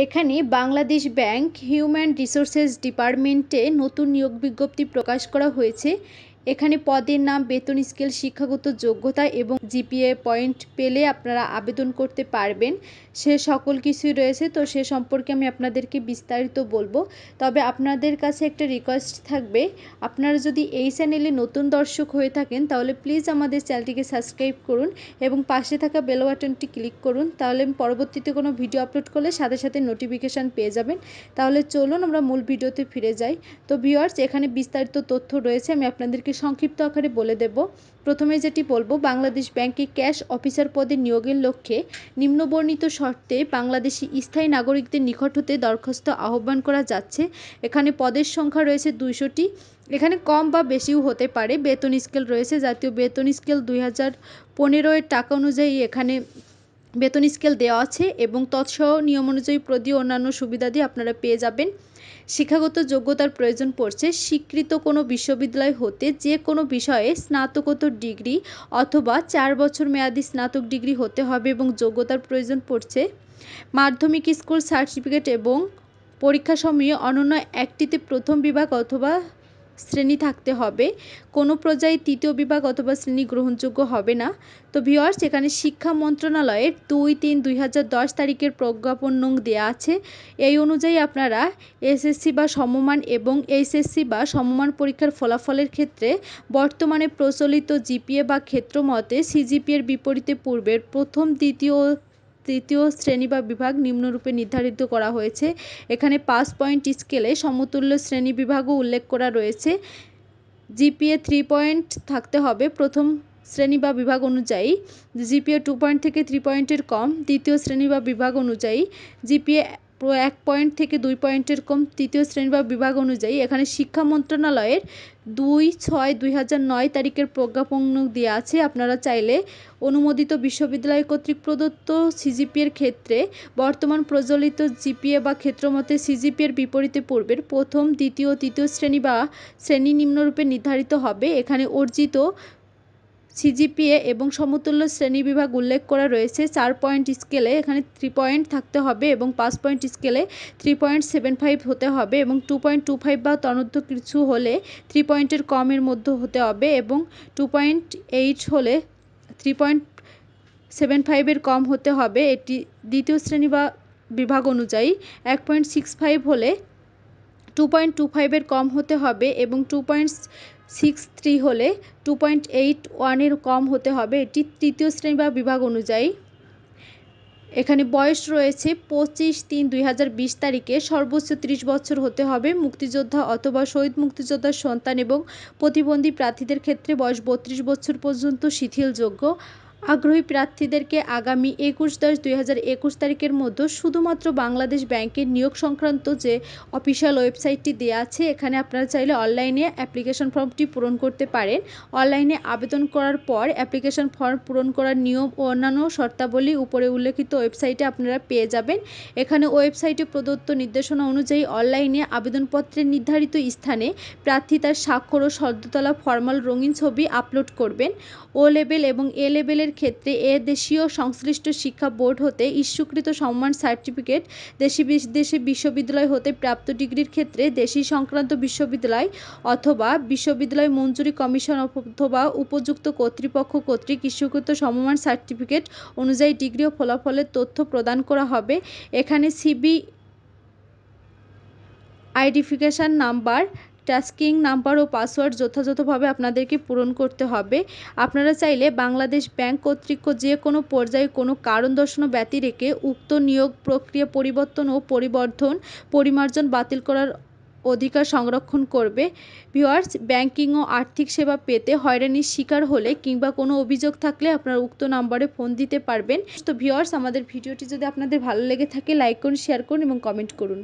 এখানে Bangladesh bank human resources ডিপার্টমেন্টে নতুন নিয়োগ বিজ্ঞপ্তি প্রকাশ করা হয়েছে। এখানে পদের নাম, বেতন, স্কেল, শিক্ষাগত যোগ্যতা এবং জিপিএ পয়েন্ট পেলে আপনারা আবেদন করতে পারবেন। সে সকল কিছুই রয়েছে, তো সে সম্পর্কে আমি আপনাদেরকে বিস্তারিত বলব। তবে আপনাদের কাছে একটা রিকোয়েস্ট থাকবে, আপনারা যদি এই চ্যানেলে নতুন দর্শক হয়ে থাকেন, তাহলে প্লিজ আমাদের চ্যানেলটিকে সাবস্ক্রাইব করুন এবং পাশে থাকা বেল বাটনটি ক্লিক করুন। তাহলে আমি পরবর্তীতে কোনো ভিডিও আপলোড করলে সাথে সাথে নোটিফিকেশান পেয়ে যাবেন। তাহলে চলুন আমরা মূল ভিডিওতে ফিরে যাই। তো ভিওয়ার্স এখানে বিস্তারিত তথ্য রয়েছে, আমি আপনাদেরকে সংক্ষিপ্ত আকারে বলে দেব। প্রথমে যেটি বলব, বাংলাদেশ ব্যাংকে ক্যাশ অফিসার পদে নিয়োগের লক্ষ্যে নিম্নবর্ণিত শর্তে বাংলাদেশি স্থায়ী নাগরিকদের নিকট হতে দরখাস্ত আহ্বান করা যাচ্ছে। এখানে পদের সংখ্যা রয়েছে দুইশোটি। এখানে কম বা বেশিও হতে পারে। বেতন স্কেল রয়েছে। জাতীয় বেতন স্কেল দুই হাজার পনেরোয়ের টাকা অনুযায়ী এখানে বেতন স্কেল দেওয়া আছে এবং তৎসহ নিয়ম অনুযায়ী প্রদি অন্যান্য সুবিধাদি আপনারা পেয়ে যাবেন। শিক্ষাগত যোগ্যতার প্রয়োজন পড়ছে। স্বীকৃত কোনো বিশ্ববিদ্যালয় হতে যে কোনো বিষয়ে স্নাতকোত্তর ডিগ্রি অথবা চার বছর মেয়াদি স্নাতক ডিগ্রি হতে হবে এবং যোগ্যতার প্রয়োজন পড়ছে। মাধ্যমিক স্কুল সার্টিফিকেট এবং পরীক্ষাসমূহে অনন্য একটিতে প্রথম বিভাগ অথবা শ্রেণি থাকতে হবে। কোনো পর্যায়ে তৃতীয় বিভাগ অথবা শ্রেণি গ্রহণযোগ্য হবে না। তো ভিওয়ার্স এখানে শিক্ষা মন্ত্রণালয়ের দুই তিন দুই দশ তারিখের প্রজ্ঞাপন নং দেওয়া আছে। এই অনুযায়ী আপনারা এসএসসি বা সমমান এবং এইচএসসি বা সমমান পরীক্ষার ফলাফলের ক্ষেত্রে বর্তমানে প্রচলিত জিপিএ বা ক্ষেত্রমতে সিজিপিএর বিপরীতে পূর্বের প্রথম, দ্বিতীয় তৃতীয় শ্রেণি বা বিভাগ নিম্নরূপে নির্ধারিত করা হয়েছে। এখানে পাস পয়েন্ট স্কেলে সমতুল্য শ্রেণি বিভাগও উল্লেখ করা রয়েছে। জিপিএ থ্রি পয়েন্ট থাকতে হবে প্রথম শ্রেণি বা বিভাগ অনুযায়ী। জিপিএ টু পয়েন্ট থেকে থ্রি পয়েন্টের কম। দ্বিতীয় শ্রেণি বা বিভাগ অনুযায়ী। জিপিএ এক পয়েন্ট থেকে দুই পয়েন্টের কম তৃতীয় শ্রেণি বা বিভাগ অনুযায়ী এখানে শিক্ষা মন্ত্রণালয়ের দুই ছয় দুই হাজার নয় তারিখের প্রজ্ঞাপন দেওয়া আছে। আপনারা চাইলে অনুমোদিত বিশ্ববিদ্যালয় কর্তৃক প্রদত্ত সিজিপিএর ক্ষেত্রে বর্তমান প্রচলিত জিপিএ বা ক্ষেত্রমতে সিজিপিএর বিপরীতে পূর্বের প্রথম, দ্বিতীয়, তৃতীয় শ্রেণি বা শ্রেণি নিম্নরূপে নির্ধারিত হবে। এখানে অর্জিত সিজিপিএ এবং সমতুল্য শ্রেণীবিভাগ উল্লেখ করা রয়েছে, চার পয়েন্ট স্কেলে এখানে থ্রি পয়েন্ট থাকতে হবে এবং পাঁচ পয়েন্ট স্কেলে থ্রি পয়েন্ট সেভেন ফাইভ হতে হবে এবং টু পয়েন্ট টু ফাইভ বা তনধ্য কিছু হলে থ্রি পয়েন্টের কমের মধ্যে হতে হবে এবং টু পয়েন্ট এইট হলে থ্রি পয়েন্ট সেভেন ফাইভের কম হতে হবে। এটি দ্বিতীয় শ্রেণি বা বিভাগ অনুযায়ী এক পয়েন্ট সিক্স ফাইভ হলে টু পয়েন্ট টু ফাইভের কম হতে হবে এবং টু পয়েন্ট সিক্স থ্রি হলে টু পয়েন্ট এইট ওয়ানের কম হতে হবে। এটি তৃতীয় শ্রেণি বা বিভাগ অনুযায়ী। এখানে বয়স রয়েছে পঁচিশ তিন দুই হাজার বিশ তারিখে। সর্বোচ্চ ত্রিশ বছর হতে হবে। মুক্তিযোদ্ধা অথবা শহীদ মুক্তিযোদ্ধার সন্তান এবং প্রতিবন্ধী প্রার্থীদের ক্ষেত্রে বয়স বত্রিশ বছর পর্যন্ত শিথিলযোগ্য। আগ্রহী প্রার্থীদেরকে আগামী একুশ দশ দুই হাজার একুশ তারিখের মধ্যে শুধুমাত্র বাংলাদেশ ব্যাংকের নিয়োগ সংক্রান্ত যে অফিসিয়াল ওয়েবসাইটটি দেওয়া আছে, এখানে আপনারা চাইলে অনলাইনে অ্যাপ্লিকেশন ফর্মটি পূরণ করতে পারেন। অনলাইনে আবেদন করার পর অ্যাপ্লিকেশন ফর্ম পূরণ করার নিয়ম ও অন্যান্য শর্তাবলী উপরে উল্লেখিত ওয়েবসাইটে আপনারা পেয়ে যাবেন। এখানে ওয়েবসাইটে প্রদত্ত নির্দেশনা অনুযায়ী অনলাইনে আবেদনপত্রের নির্ধারিত স্থানে প্রার্থী তার স্বাক্ষর ও সদ্যতলা ফর্মাল রঙিন ছবি আপলোড করবেন। ও লেভেল এবং এ লেভেলের ক্ষেত্রে এ দেশীয় সংশ্লিষ্ট শিক্ষা বোর্ড হতে ইস্যুকৃত সম্মান সার্টিফিকেট দেশি বিদেশি বিশ্ববিদ্যালয় হতে প্রাপ্ত ডিগ্রির ক্ষেত্রে দেশি সংক্রান্ত বিশ্ববিদ্যালয় অথবা বিশ্ববিদ্যালয় মঞ্জুরি কমিশন অথবা উপযুক্ত কর্তৃপক্ষ কর্তৃক ইস্যুকৃত সমমান সার্টিফিকেট অনুযায়ী ডিগ্রি ও ফলাফলের তথ্য প্রদান করা হবে। এখানে সিবি আইডেন্টিফিকেশান নাম্বার টাস্কিং নাম্বার ও পাসওয়ার্ড যথাযথভাবে আপনাদেরকে পূরণ করতে হবে। আপনারা চাইলে বাংলাদেশ ব্যাংক কর্তৃক যে কোনো পর্যায়ে কোনো কারণ দর্শানো ব্যতি রেখে উক্ত নিয়োগ প্রক্রিয়া পরিবর্তন ও পরিবর্ধন, পরিমার্জন বাতিল করার অধিকার সংরক্ষণ করবে। ভিওয়ার্স ব্যাংকিং ও আর্থিক সেবা পেতে হয়রানির শিকার হলে কিংবা কোনো অভিযোগ থাকলে আপনারা উক্ত নাম্বারে ফোন দিতে পারবেন। তো ভিওয়ার্স আমাদের ভিডিওটি যদি আপনাদের ভালো লেগে থাকে, লাইক করুন, শেয়ার করুন এবং কমেন্ট করুন।